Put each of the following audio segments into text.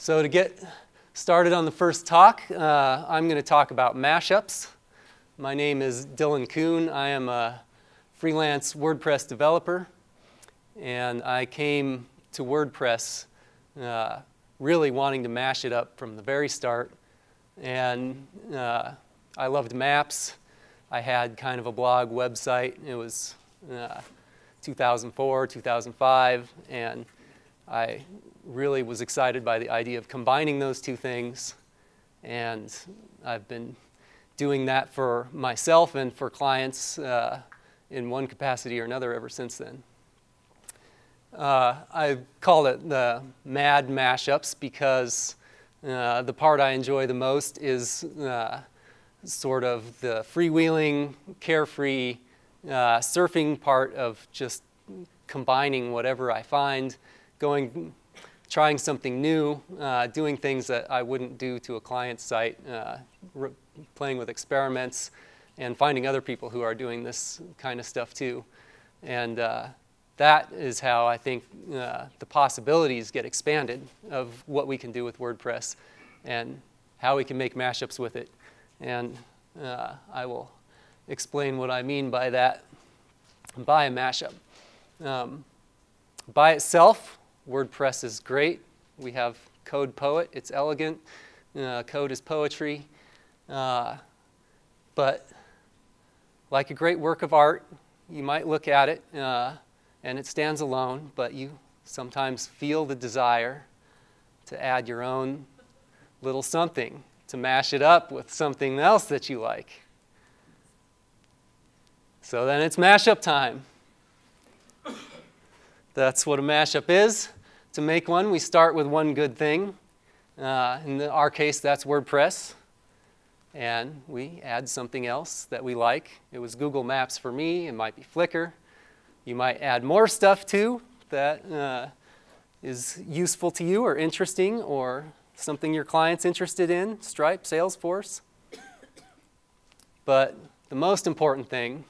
So to get started on the first talk, uh, I'm going to talk about mashups. My name is Dylan Kuhn. I am a freelance WordPress developer, and I came to WordPress uh, really wanting to mash it up from the very start. And uh, I loved maps. I had kind of a blog website. It was uh, 2004, 2005, and I really was excited by the idea of combining those two things. And I've been doing that for myself and for clients uh, in one capacity or another ever since then. Uh, I call it the mad mashups because uh, the part I enjoy the most is uh, sort of the freewheeling, carefree, uh, surfing part of just combining whatever I find, going trying something new, uh, doing things that I wouldn't do to a client site, uh, playing with experiments, and finding other people who are doing this kind of stuff too. And uh, that is how I think uh, the possibilities get expanded of what we can do with WordPress and how we can make mashups with it. And uh, I will explain what I mean by that, by a mashup. Um, by itself, WordPress is great. We have Code Poet. It's elegant. Uh, code is poetry. Uh, but like a great work of art, you might look at it uh, and it stands alone, but you sometimes feel the desire to add your own little something, to mash it up with something else that you like. So then it's mashup time. That's what a mashup is. To make one, we start with one good thing. Uh, in the, our case, that's WordPress. And we add something else that we like. It was Google Maps for me. It might be Flickr. You might add more stuff too that uh, is useful to you or interesting or something your client's interested in, Stripe, Salesforce. But the most important thing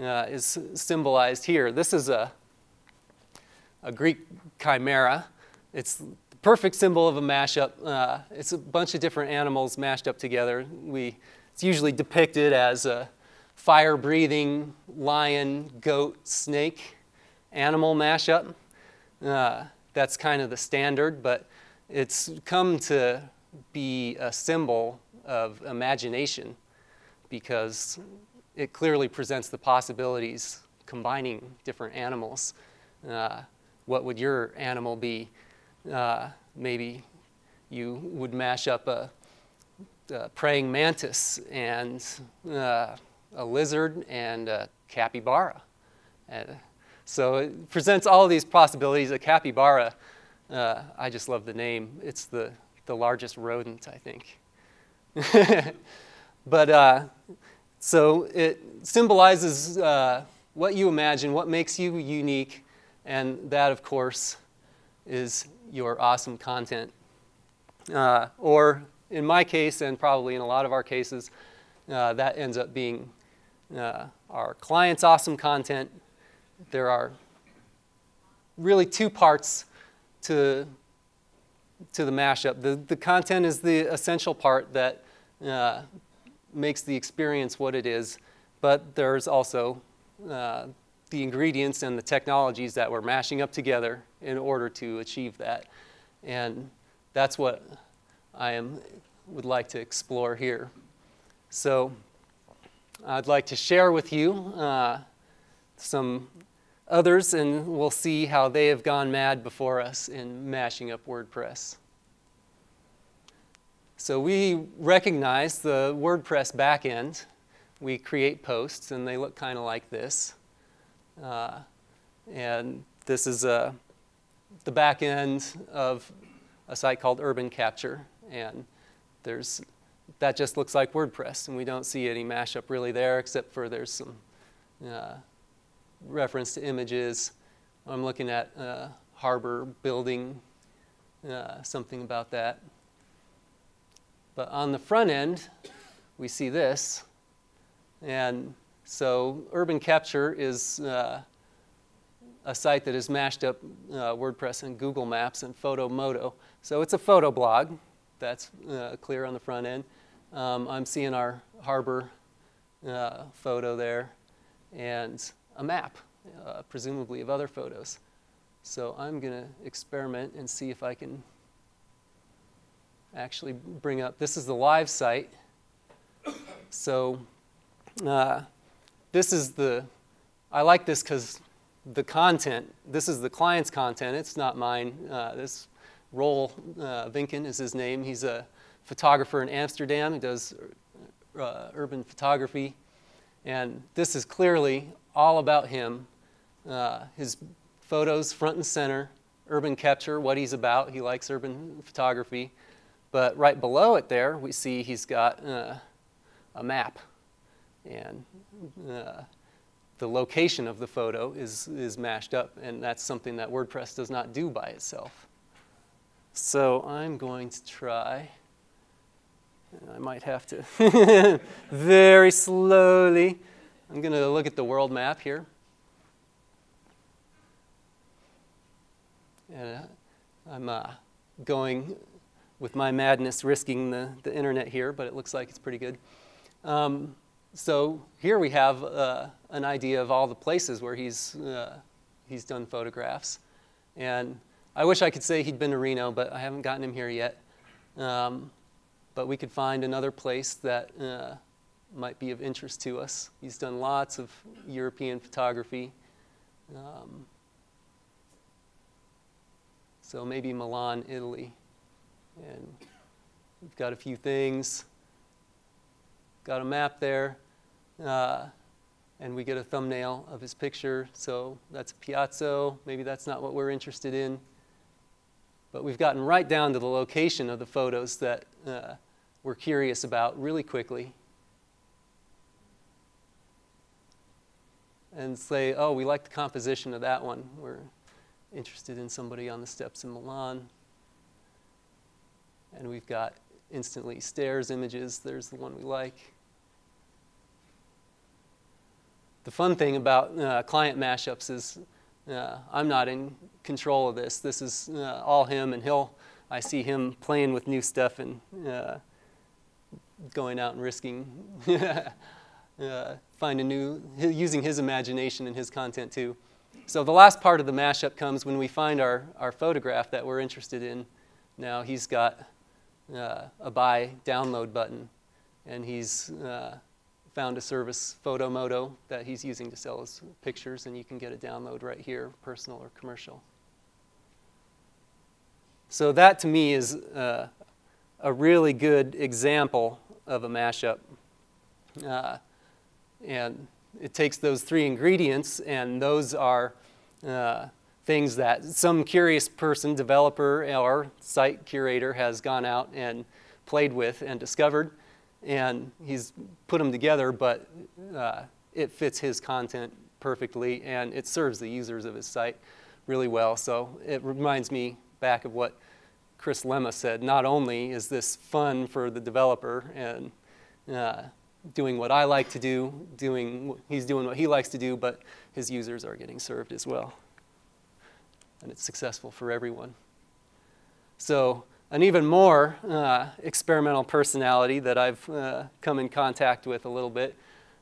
uh, is symbolized here. This is a a Greek chimera. It's the perfect symbol of a mashup. Uh, it's a bunch of different animals mashed up together. We, it's usually depicted as a fire-breathing lion, goat, snake animal mashup. Uh, that's kind of the standard, but it's come to be a symbol of imagination because it clearly presents the possibilities combining different animals. Uh, what would your animal be? Uh, maybe you would mash up a, a praying mantis and uh, a lizard and a capybara. So it presents all these possibilities. A capybara, uh, I just love the name. It's the, the largest rodent, I think. but uh, so it symbolizes uh, what you imagine, what makes you unique, and that, of course, is your awesome content. Uh, or in my case, and probably in a lot of our cases, uh, that ends up being uh, our client's awesome content. There are really two parts to, to the mashup. The, the content is the essential part that uh, makes the experience what it is, but there's also uh, the ingredients and the technologies that we're mashing up together in order to achieve that. And that's what I am, would like to explore here. So I'd like to share with you uh, some others, and we'll see how they have gone mad before us in mashing up WordPress. So we recognize the WordPress backend. We create posts, and they look kind of like this. Uh, and this is uh, the back end of a site called Urban Capture. And there's, that just looks like WordPress. And we don't see any mashup really there, except for there's some uh, reference to images. I'm looking at uh, harbor building, uh, something about that. But on the front end, we see this. And so urban capture is uh, a site that has mashed up uh, WordPress and Google Maps and Photomoto. So it's a photo blog. That's uh, clear on the front end. Um, I'm seeing our harbor uh, photo there and a map, uh, presumably of other photos. So I'm going to experiment and see if I can actually bring up, this is the live site. So uh, this is the, I like this because the content, this is the client's content, it's not mine. Uh, this Roel uh, Vinken is his name. He's a photographer in Amsterdam. He does uh, urban photography. And this is clearly all about him. Uh, his photos front and center, urban capture, what he's about. He likes urban photography. But right below it there, we see he's got uh, a map. And uh, the location of the photo is, is mashed up, and that's something that WordPress does not do by itself. So I'm going to try, I might have to very slowly, I'm going to look at the world map here. And uh, I'm uh, going with my madness, risking the, the internet here, but it looks like it's pretty good. Um, so here we have uh, an idea of all the places where he's, uh, he's done photographs. And I wish I could say he'd been to Reno, but I haven't gotten him here yet. Um, but we could find another place that uh, might be of interest to us. He's done lots of European photography. Um, so maybe Milan, Italy. And we've got a few things. Got a map there. Uh, and we get a thumbnail of his picture. So that's a Piazza. Maybe that's not what we're interested in. But we've gotten right down to the location of the photos that uh, we're curious about really quickly. And say, oh, we like the composition of that one. We're interested in somebody on the steps in Milan. And we've got instantly stairs images. There's the one we like. The fun thing about uh, client mashups is uh, I'm not in control of this. This is uh, all him, and he'll. I see him playing with new stuff and uh, going out and risking, uh, finding new, using his imagination and his content too. So the last part of the mashup comes when we find our, our photograph that we're interested in. Now he's got uh, a buy download button, and he's found a service, Photomoto, that he's using to sell his pictures, and you can get a download right here, personal or commercial. So that to me is uh, a really good example of a mashup. Uh, and it takes those three ingredients, and those are uh, things that some curious person, developer, or site curator has gone out and played with and discovered and he's put them together, but uh, it fits his content perfectly, and it serves the users of his site really well. So it reminds me back of what Chris Lema said. Not only is this fun for the developer and uh, doing what I like to do, doing he's doing what he likes to do, but his users are getting served as well. And it's successful for everyone. So an even more uh, experimental personality that I've uh, come in contact with a little bit.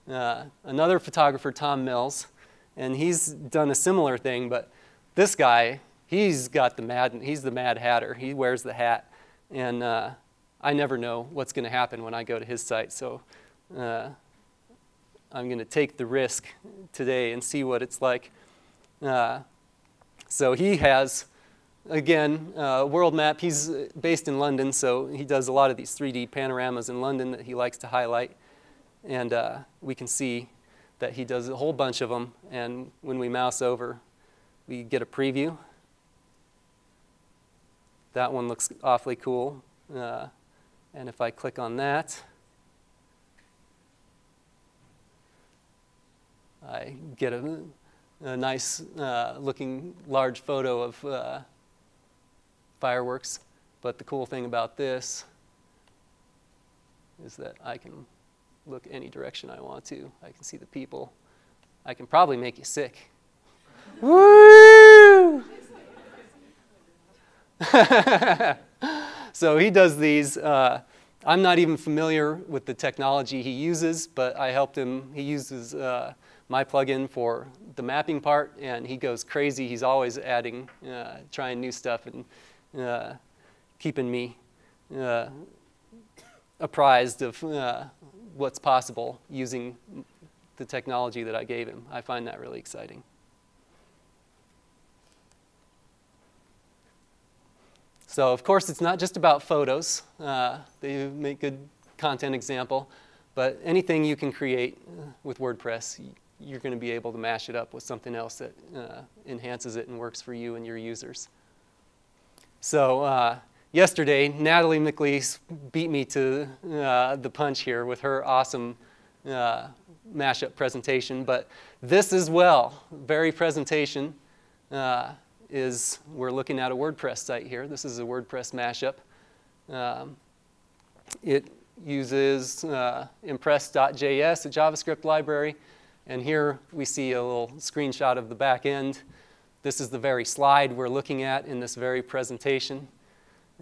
Uh, another photographer, Tom Mills, and he's done a similar thing, but this guy, he's got the mad, he's the mad hatter. He wears the hat, and uh, I never know what's going to happen when I go to his site, so uh, I'm going to take the risk today and see what it's like. Uh, so he has again, uh, world map. He's based in London, so he does a lot of these 3D panoramas in London that he likes to highlight. And uh, we can see that he does a whole bunch of them. And when we mouse over, we get a preview. That one looks awfully cool. Uh, and if I click on that, I get a, a nice uh, looking large photo of uh, fireworks. But the cool thing about this is that I can look any direction I want to. I can see the people. I can probably make you sick. Woo! so he does these. Uh, I'm not even familiar with the technology he uses, but I helped him. He uses uh, my plugin for the mapping part, and he goes crazy. He's always adding, uh, trying new stuff, and uh, keeping me uh, apprised of uh, what's possible using the technology that I gave him. I find that really exciting. So of course, it's not just about photos. Uh, they make good content example. But anything you can create uh, with WordPress, you're going to be able to mash it up with something else that uh, enhances it and works for you and your users. So uh, yesterday, Natalie MacLees beat me to uh, the punch here with her awesome uh, mashup presentation. But this as well, very presentation is we're looking at a WordPress site here. This is a WordPress mashup. Um, it uses uh, impress.js, a JavaScript library. And here we see a little screenshot of the back end. This is the very slide we're looking at in this very presentation.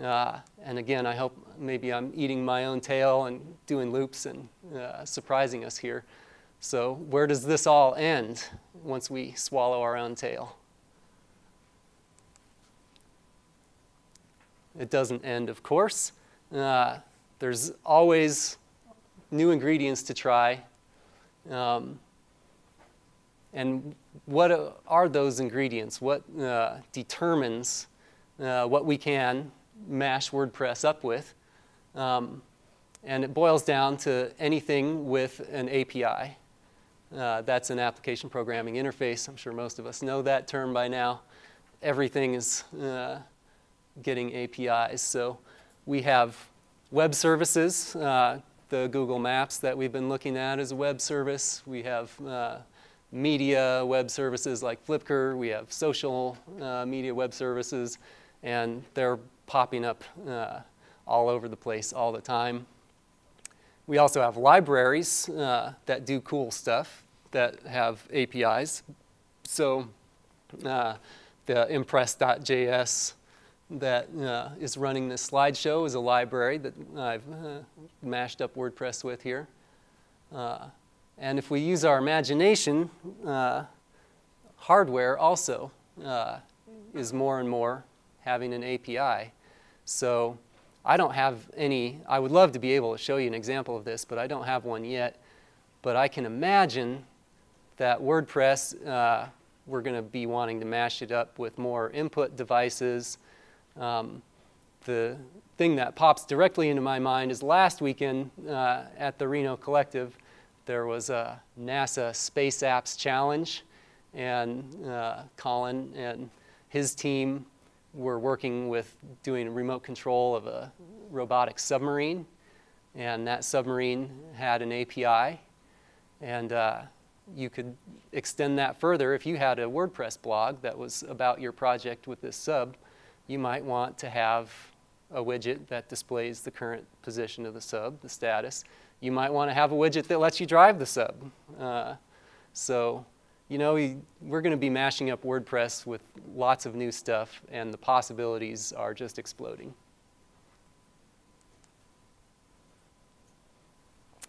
Uh, and again, I hope maybe I'm eating my own tail and doing loops and uh, surprising us here. So where does this all end once we swallow our own tail? It doesn't end, of course. Uh, there's always new ingredients to try. Um, and what are those ingredients? What uh, determines uh, what we can mash WordPress up with? Um, and it boils down to anything with an API. Uh, that's an application programming interface. I'm sure most of us know that term by now. Everything is uh, getting APIs. So we have web services. Uh, the Google Maps that we've been looking at is a web service. We have uh, media web services like Flickr. We have social uh, media web services, and they're popping up uh, all over the place all the time. We also have libraries uh, that do cool stuff that have APIs. So uh, the impress.js that uh, is running this slideshow is a library that I've uh, mashed up WordPress with here. And if we use our imagination, uh, hardware also uh, is more and more having an API. So I don't have any, I would love to be able to show you an example of this, but I don't have one yet. But I can imagine that WordPress, uh, we're going to be wanting to mash it up with more input devices, um, the thing that pops directly into my mind is last weekend uh, at the Reno Collective, there was a NASA Space Apps Challenge, and uh, Colin and his team were working with doing remote control of a robotic submarine, and that submarine had an API, and uh, you could extend that further if you had a WordPress blog that was about your project with this sub you might want to have a widget that displays the current position of the sub, the status. You might want to have a widget that lets you drive the sub. Uh, so, you know, we, we're going to be mashing up WordPress with lots of new stuff, and the possibilities are just exploding.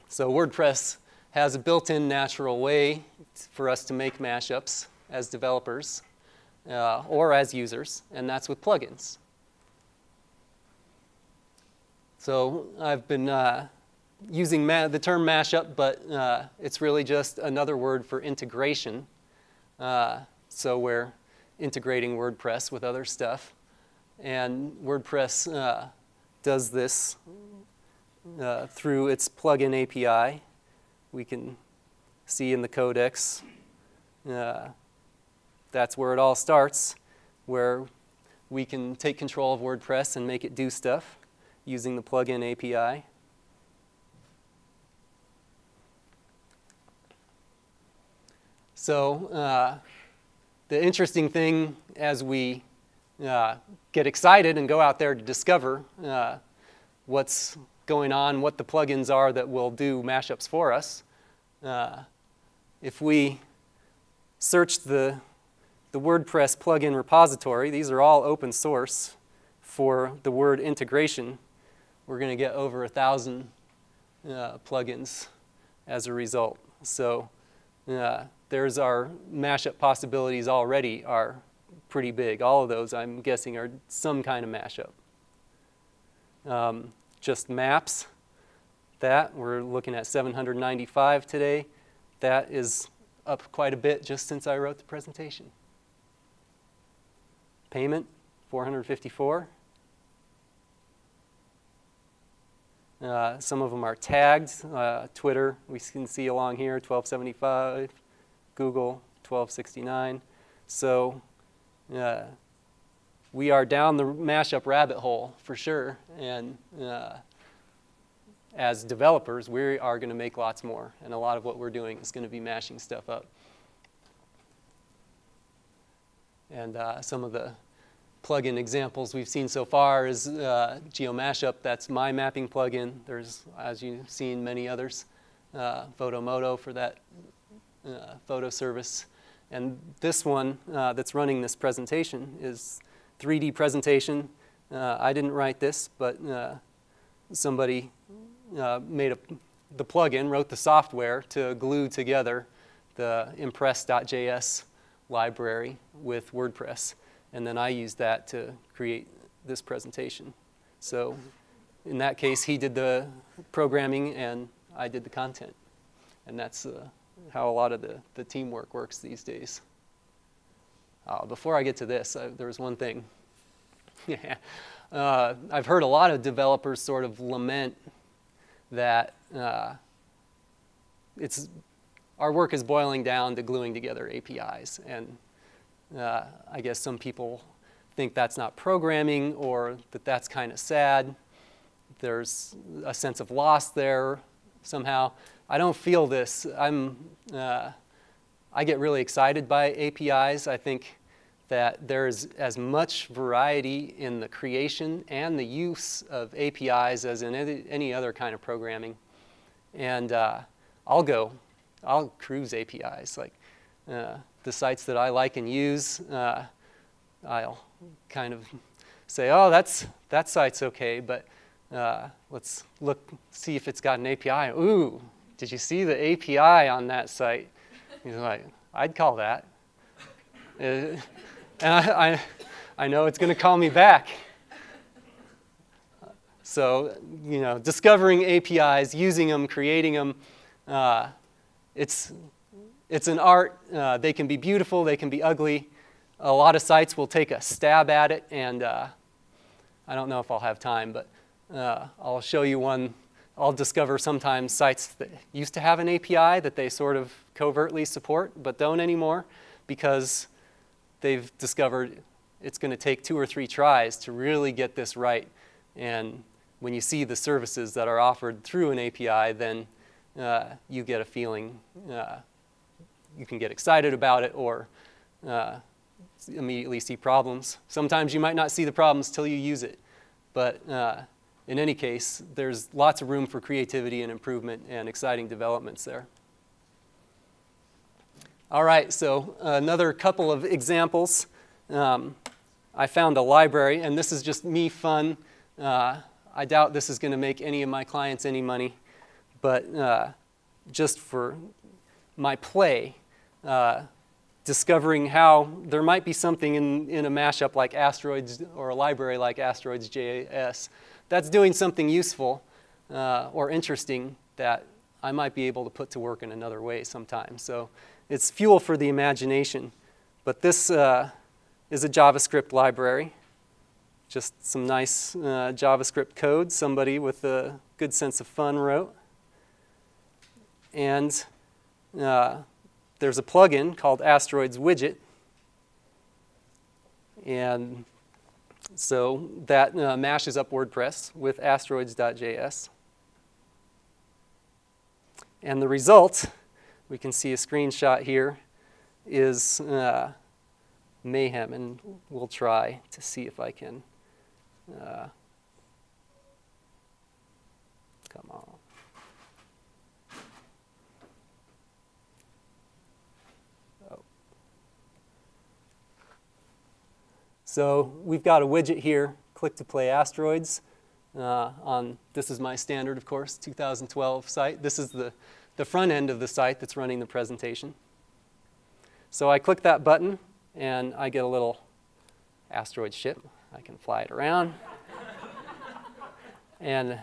So WordPress has a built-in natural way for us to make mashups as developers uh, or as users, and that's with plugins. So I've been uh, using the term mashup, but uh, it's really just another word for integration. Uh, so we're integrating WordPress with other stuff. And WordPress uh, does this uh, through its plugin API. We can see in the codex that's where it all starts, where we can take control of WordPress and make it do stuff using the plugin API. So uh, the interesting thing as we uh, get excited and go out there to discover uh, what's going on, what the plugins are that will do mashups for us, uh, if we search the the WordPress plugin repository. These are all open source for the word integration. We're going to get over a thousand uh, plugins as a result. So uh, there's our mashup possibilities already are pretty big. All of those, I'm guessing, are some kind of mashup. Um, just maps, that, we're looking at 795 today. That is up quite a bit just since I wrote the presentation. Payment, 454. Uh, some of them are tagged. Uh, Twitter, we can see along here, 1275. Google, 1269. So uh, we are down the mashup rabbit hole for sure. And uh, as developers, we are going to make lots more. And a lot of what we're doing is going to be mashing stuff up. And uh, some of the plugin examples we've seen so far is uh, GeoMashup. That's my mapping plugin. There's, as you've seen, many others. Uh, Photomoto for that uh, photo service. And this one uh, that's running this presentation is 3D presentation. Uh, I didn't write this, but uh, somebody uh, made a, the plugin, wrote the software to glue together the impress.js library with WordPress. And then I used that to create this presentation. So in that case, he did the programming and I did the content. And that's uh, how a lot of the, the teamwork works these days. Uh, before I get to this, uh, there was one thing. yeah. Uh, I've heard a lot of developers sort of lament that uh, it's, our work is boiling down to gluing together APIs. And uh, I guess some people think that's not programming or that that's kind of sad. There's a sense of loss there somehow. I don't feel this. I'm, uh, I get really excited by APIs. I think that there's as much variety in the creation and the use of APIs as in any other kind of programming. And uh, I'll go, I'll cruise APIs. Like uh, the sites that I like and use, uh, I'll kind of say, oh, that's, that site's okay, but uh, let's look, see if it's got an API. Ooh, did you see the API on that site? He's like, I'd call that. Uh, and I, I, I know it's going to call me back. So, you know, discovering APIs, using them, creating them, uh, it's, it's an art. Uh, they can be beautiful, they can be ugly. A lot of sites will take a stab at it, and uh, I don't know if I'll have time, but uh, I'll show you one. I'll discover sometimes sites that used to have an API that they sort of covertly support, but don't anymore because they've discovered it's going to take two or three tries to really get this right. And when you see the services that are offered through an API, then uh, you get a feeling, uh, you can get excited about it or uh, immediately see problems. Sometimes you might not see the problems till you use it. But uh, in any case, there's lots of room for creativity and improvement and exciting developments there. All right, so another couple of examples. Um, I found a library, and this is just me fun. Uh, I doubt this is going to make any of my clients any money, but uh, just for my play, uh, discovering how there might be something in, in a mashup like Asteroids or a library like Asteroids.js that's doing something useful uh, or interesting that I might be able to put to work in another way sometime. So it's fuel for the imagination. But this uh, is a JavaScript library. Just some nice uh, JavaScript code somebody with a good sense of fun wrote. And uh, there's a plugin called Asteroids Widget. And so that uh, mashes up WordPress with asteroids.js. And the result we can see a screenshot here, is uh, mayhem. And we'll try to see if I can. Uh, come on. Oh. So we've got a widget here, click to play asteroids. Uh, on this is my standard, of course, 2012 site. This is the, the front end of the site that's running the presentation. So I click that button, and I get a little asteroid ship. I can fly it around, and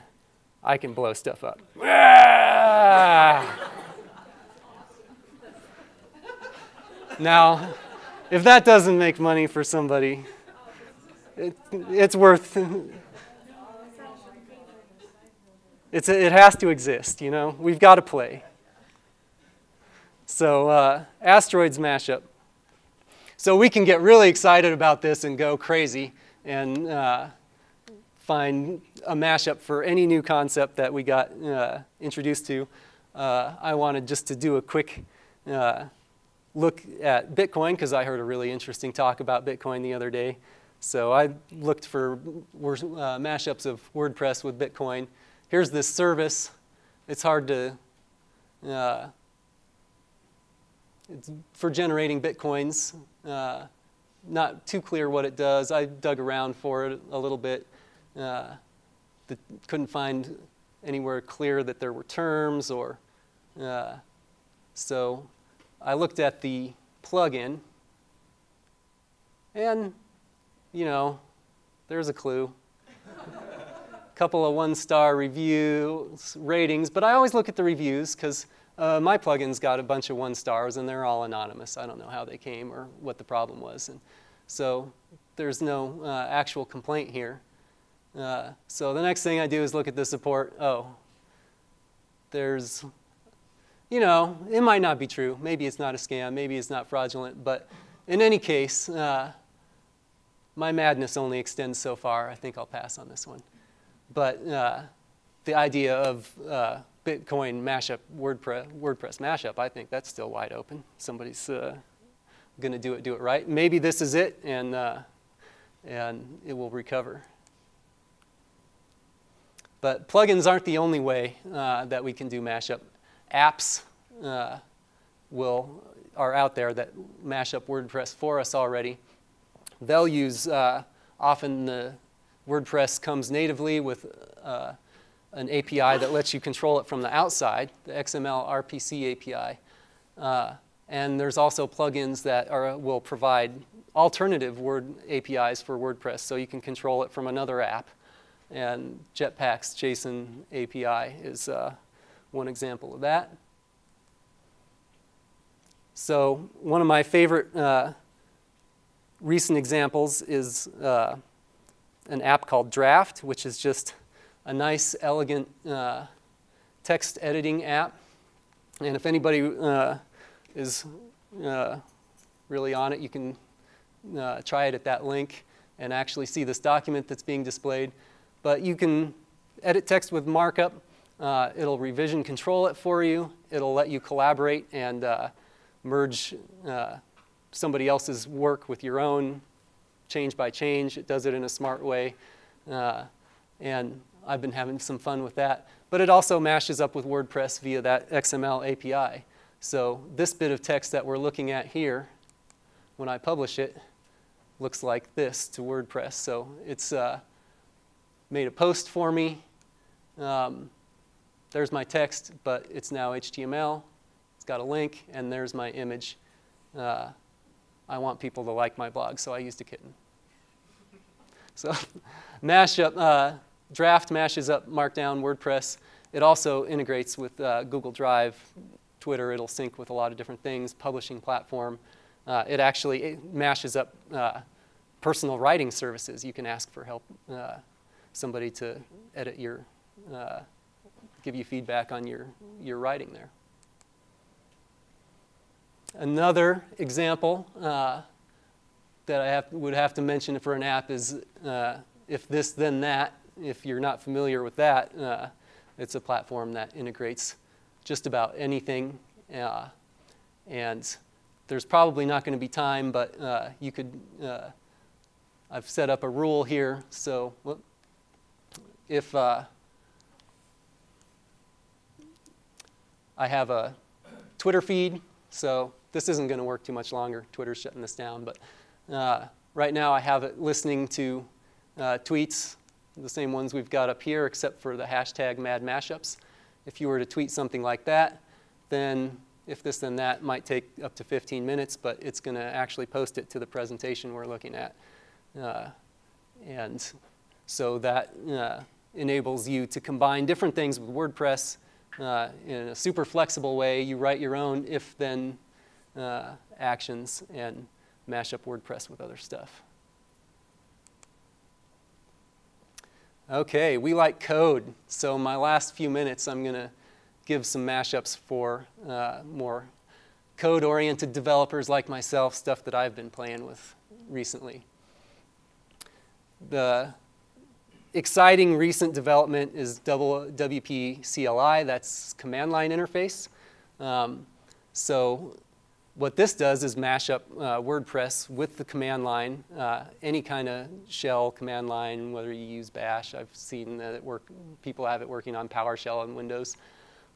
I can blow stuff up. now, if that doesn't make money for somebody, it, it's worth. It's it has to exist, you know. We've got to play. So, uh, asteroids mashup. So we can get really excited about this and go crazy and uh, find a mashup for any new concept that we got uh, introduced to. Uh, I wanted just to do a quick uh, look at Bitcoin because I heard a really interesting talk about Bitcoin the other day. So I looked for uh, mashups of WordPress with Bitcoin. Here's this service. It's hard to, uh, it's for generating Bitcoins. Uh, not too clear what it does. I dug around for it a little bit. Uh, couldn't find anywhere clear that there were terms or, uh, so I looked at the plugin and you know, there's a clue. a couple of one-star reviews, ratings, but I always look at the reviews because uh, my plugin's got a bunch of one stars and they're all anonymous. I don't know how they came or what the problem was. And so there's no uh, actual complaint here. Uh, so the next thing I do is look at the support. Oh, there's, you know, it might not be true. Maybe it's not a scam. Maybe it's not fraudulent. But in any case, uh, my madness only extends so far. I think I'll pass on this one. But uh, the idea of uh, Bitcoin mashup, WordPress, WordPress mashup, I think that's still wide open. Somebody's uh, going to do it, do it right. Maybe this is it, and, uh, and it will recover. But plugins aren't the only way uh, that we can do mashup. Apps uh, will, are out there that mash up WordPress for us already. They'll use, uh, often the WordPress comes natively with uh, an API that lets you control it from the outside, the XML RPC API. Uh, and there's also plugins that are, will provide alternative Word APIs for WordPress, so you can control it from another app. And Jetpack's JSON API is uh, one example of that. So one of my favorite uh, recent examples is uh, an app called Draft, which is just a nice, elegant uh, text editing app. And if anybody uh, is uh, really on it, you can uh, try it at that link and actually see this document that's being displayed. But you can edit text with markup. Uh, it'll revision control it for you. It'll let you collaborate and merge somebody else's work with your own, change by change. It does it in a smart way. Uh, and I've been having some fun with that. But it also mashes up with WordPress via that XML API. So this bit of text that we're looking at here, when I publish it, looks like this to WordPress. So it's uh, made a post for me. Um, there's my text, but it's now HTML. It's got a link, and there's my image. Uh, I want people to like my blog, so I used a kitten. So mashup, uh, draft mashes up Markdown, WordPress. It also integrates with uh, Google Drive, Twitter. It'll sync with a lot of different things, publishing platform. Uh, it actually it mashes up uh, personal writing services. You can ask for help, uh, somebody to edit your, uh, give you feedback on your, your writing there. Another example uh, that I have, would have to mention for an app is uh, if this, then that. If you're not familiar with that, uh, it's a platform that integrates just about anything. Uh, and there's probably not going to be time, but uh, you could, uh, I've set up a rule here. So if I have a Twitter feed, so this isn't going to work too much longer. Twitter's shutting this down. But uh, right now I have it listening to uh, tweets, the same ones we've got up here, except for the hashtag mad mashups. If you were to tweet something like that, then if this then that might take up to 15 minutes, but it's going to actually post it to the presentation we're looking at. Uh, and so that uh, enables you to combine different things with WordPress uh, in a super flexible way. You write your own if-then uh, actions and mash up WordPress with other stuff. Okay, we like code. So my last few minutes, I'm going to give some mashups for uh, more code-oriented developers like myself, stuff that I've been playing with recently. The exciting recent development is WP CLI, that's command line interface. Um, so what this does is mash up uh, WordPress with the command line, uh, any kind of shell command line, whether you use bash. I've seen that work, people have it working on PowerShell on Windows.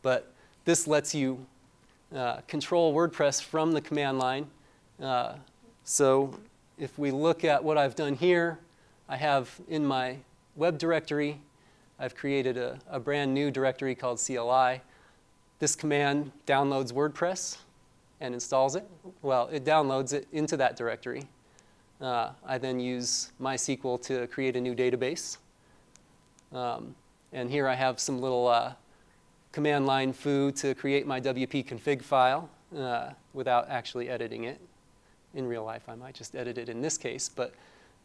But this lets you uh, control WordPress from the command line. Uh, so if we look at what I've done here, I have in my web directory, I've created a, a brand new directory called CLI. This command downloads WordPress and installs it? Well, it downloads it into that directory. Uh, I then use MySQL to create a new database. Um, and here I have some little uh, command line foo to create my WP config file uh, without actually editing it. In real life, I might just edit it in this case, but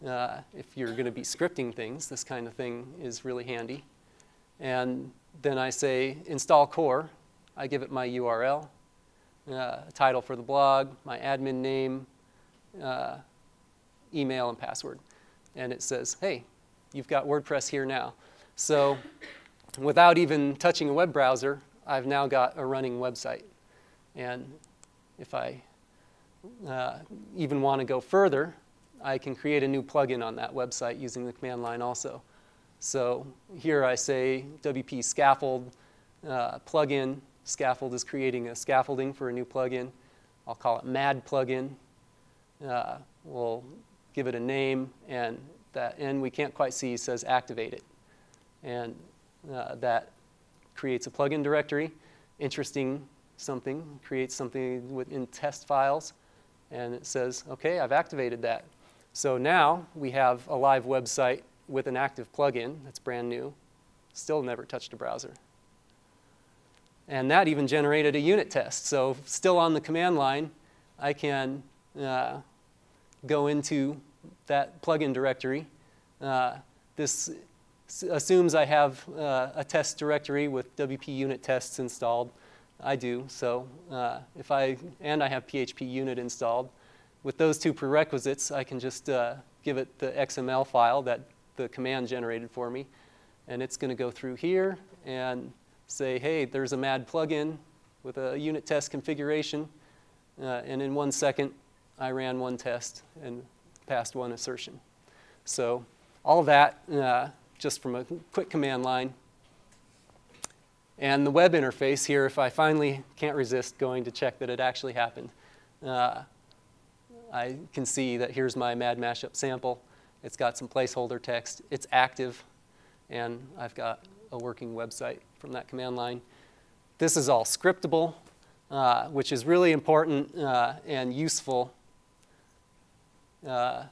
uh, if you're going to be scripting things, this kind of thing is really handy. And then I say install core. I give it my URL uh, title for the blog, my admin name, uh, email, and password. And it says, hey, you've got WordPress here now. So without even touching a web browser, I've now got a running website. And if I uh, even want to go further, I can create a new plugin on that website using the command line also. So here I say WP scaffold uh, plugin Scaffold is creating a scaffolding for a new plugin. I'll call it Mad Plugin. Uh, we'll give it a name, and that N we can't quite see says activate it. And uh, that creates a plugin directory. Interesting something, creates something within test files, and it says, okay, I've activated that. So now we have a live website with an active plugin that's brand new. Still never touched a browser. And that even generated a unit test. So still on the command line, I can uh, go into that plugin directory. Uh, this assumes I have uh, a test directory with WP unit tests installed. I do, so uh, if I, and I have PHP unit installed. With those two prerequisites, I can just uh, give it the XML file that the command generated for me. And it's going to go through here and say, hey, there's a MAD plugin with a unit test configuration. Uh, and in one second, I ran one test and passed one assertion. So all that uh, just from a quick command line. And the web interface here, if I finally can't resist going to check that it actually happened, uh, I can see that here's my MAD mashup sample. It's got some placeholder text. It's active, and I've got a working website from that command line. This is all scriptable, uh, which is really important uh, and useful. Uh,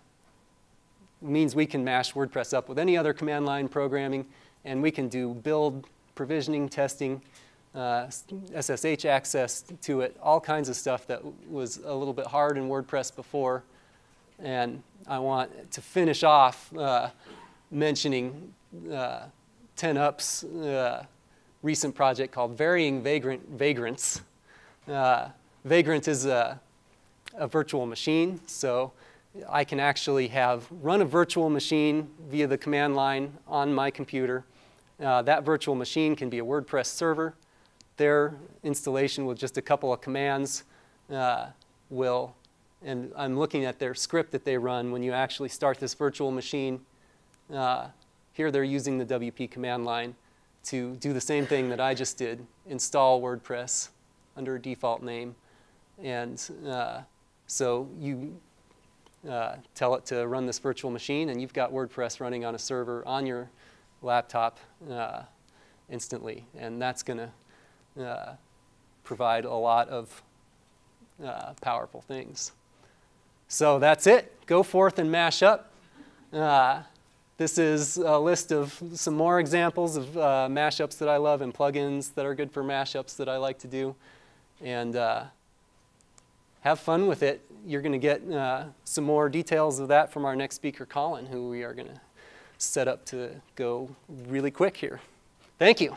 means we can mash WordPress up with any other command line programming, and we can do build, provisioning, testing, SSH uh, access to it, all kinds of stuff that was a little bit hard in WordPress before. And I want to finish off uh, mentioning uh, 10up's uh, recent project called Varying Vagrant, Vagrants. Uh, Vagrant is a, a virtual machine, so I can actually have run a virtual machine via the command line on my computer. Uh, that virtual machine can be a WordPress server. Their installation with just a couple of commands uh, will, and I'm looking at their script that they run when you actually start this virtual machine. Uh, here they're using the WP command line to do the same thing that I just did, install WordPress under a default name. And uh, so you uh, tell it to run this virtual machine, and you've got WordPress running on a server on your laptop uh, instantly. And that's going to uh, provide a lot of uh, powerful things. So that's it. Go forth and mash up. This is a list of some more examples of uh, mashups that I love and plugins that are good for mashups that I like to do. And uh, have fun with it. You're going to get uh, some more details of that from our next speaker, Colin, who we are going to set up to go really quick here. Thank you.